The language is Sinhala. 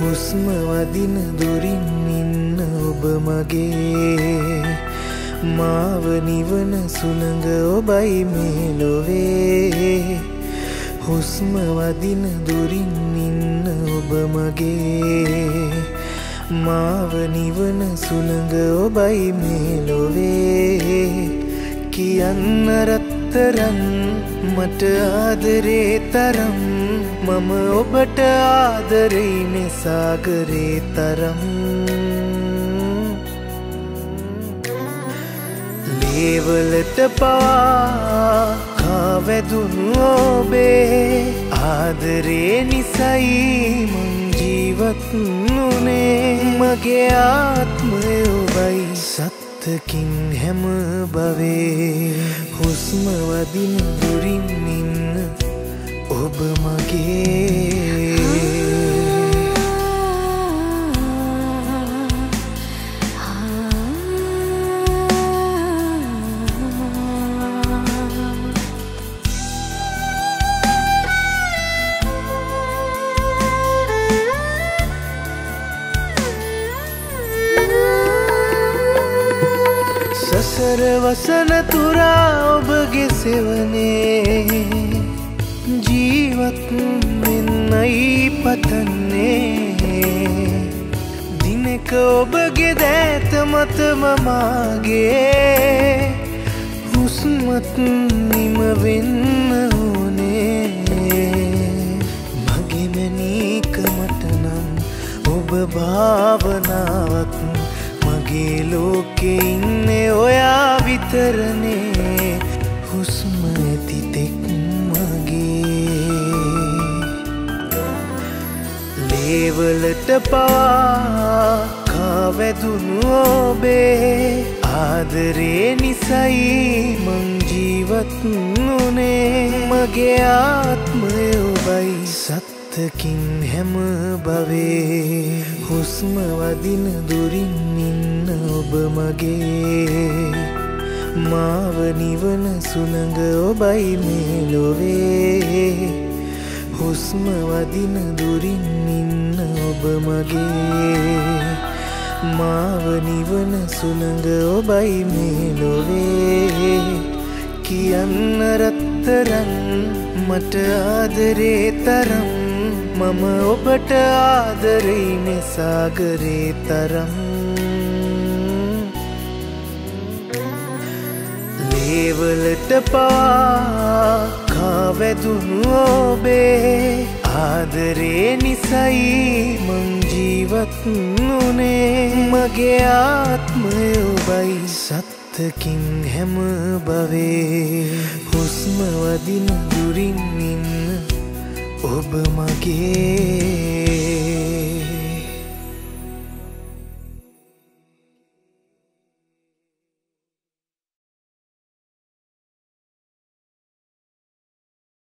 හුස්ම වදින දුරින් ඉන්න ඔබ මගේ. මාව නිවන සුළඟ ඔබයි මේ ලොවේ. හුස්ම වදින දුරින් ඉන්න ඔබ මගේ. මාව නිවන සුළඟ ඔබයි මේ ලොවේ. කියන්න රත්තරන් මට ආදරේ තරම් මම ඔබට ආදරෙයිනෙ සාගරේ තරම්. ලේවලට පවා කාවැදුණු ඔබේ ආදරේ නිසයි මං ජීවත් වුණේ. මගේ ආත්මය ඔබයි සත්තකින් හැම බවේ හුස්ම වදින දුරින් ඉන්න ඔබ මගේ සසර වසන තුරා ඔබගේ සෙවනේ. ජීවත් වෙන්නයි පතන්නේ. දිනක ඔබගේ දෑත මතම මාගේ. හුස්මත් නිම වෙන්න ඕනේ. මගේ මැනීකමට නම් ඔබ භාවනාවක් විතරනේ හුස්ම ඇති තෙක් මගේ. ලේවලට පවා කාවැදුණු ඔබේ ආදරේ නිසයි මං ජීවත් වුණේ. මගේ ආත්මය ඔබයි සත්තකින් හැම බවේ හුස්ම වදින දුරින් ඉන්න ඔබ මගේ. මාව නිවන සුළඟ ඔබයි මේ ලොවේ. හුස්ම වදින දුරින් ඉන්න ඔබ මගේ. මාව නිවන සුළඟ ඔබයි මේ ලොවේ. කියන්න රත්තරන් මට ආදරේ තරම්. මම ඔබට ආදරෙයිනෙ සාගරේ තරම්. ලේවලට පවා කාවැදුණු ඔබේ ආදරේ නිසයි මං ජීවත් වුණේ. මගේ ආත්මය ඔබයි සත්තකින් හැම බවේ. හුස්ම වදින දුරින් ඉන්න ඔබ මගේ